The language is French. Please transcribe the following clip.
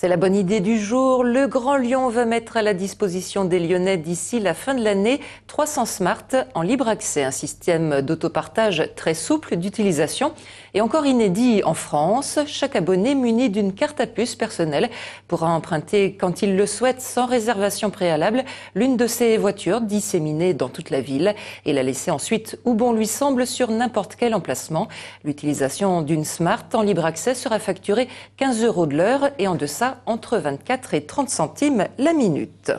C'est la bonne idée du jour. Le Grand Lyon va mettre à la disposition des Lyonnais d'ici la fin de l'année 300 Smart en libre accès, un système d'autopartage très souple d'utilisation et encore inédit en France. Chaque abonné muni d'une carte à puce personnelle pourra emprunter quand il le souhaite sans réservation préalable l'une de ses voitures disséminées dans toute la ville et la laisser ensuite où bon lui semble sur n'importe quel emplacement. L'utilisation d'une Smart en libre accès sera facturée 15 euros de l'heure et en deçà entre 24 et 30 centimes la minute.